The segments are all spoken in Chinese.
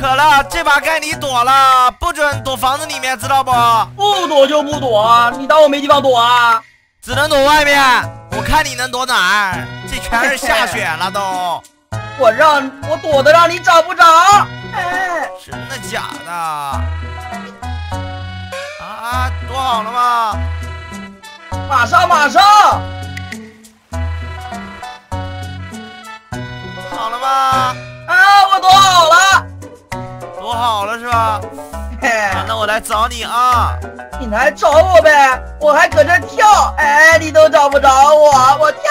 可乐，这把该你躲了，不准躲房子里面，知道不？不躲就不躲，你当我没地方躲啊？只能躲外面。我看你能躲哪儿？这全是下雪了都。我让我躲的让你找不着。哎，真的假的？啊，躲好了吗？马上马上。好了吗？好了。是吧？嘿，那我来找你啊！你来找我呗，我还搁这跳，哎，你都找不着我，我跳。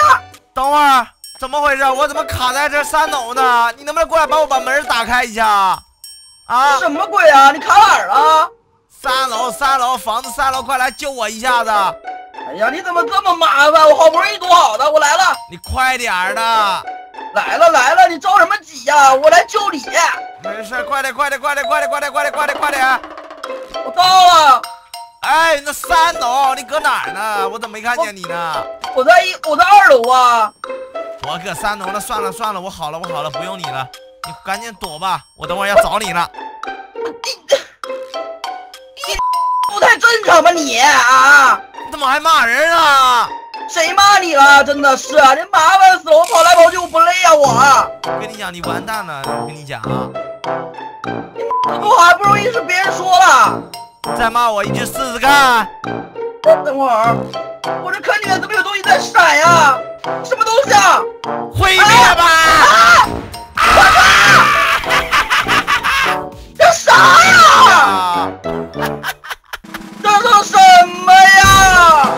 等会儿，怎么回事？我怎么卡在这三楼呢？你能不能过来帮我把门打开一下？啊？什么鬼啊？你卡哪儿了？三楼，三楼，房子三楼，快来救我一下子！哎呀，你怎么这么麻烦？我好不容易躲好的，我来了。你快点儿的！来了来了，你着什么急呀？我来救你。没事，快点快点快点快点快点快点快点快点！我到了。哎，那三楼你搁哪儿呢？我怎么没看见你呢？我在一，我在二楼啊。我搁三楼了，算了算了，我好了我好了，不用你了，你赶紧躲吧，我等会儿要找你了。你不太正常吧你啊？怎么还骂人啊！谁骂你了？真的是，你麻烦死了！我跑来跑去，我不累啊！我，我跟你讲，你完蛋了！我跟你讲啊，这不好还不容易是别人说了？再骂我一句试试看！等会儿，我这坑里面怎么有东西在闪呀？什么东西啊？毁灭！